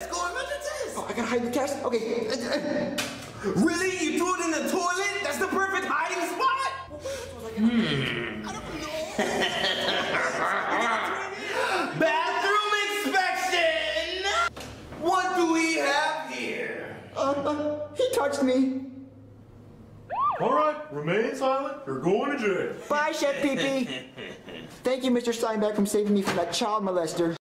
Let's. Oh, I gotta hide the cash. Okay. Really? You threw it in the toilet? That's the perfect hiding spot? Hmm. I don't know. Bathroom inspection! What do we have here? Uh, uh, he touched me. All right, remain silent. You're going to jail. Bye, Chef Pee Pee. Thank you, Mr. Steinbeck, for saving me from that child molester.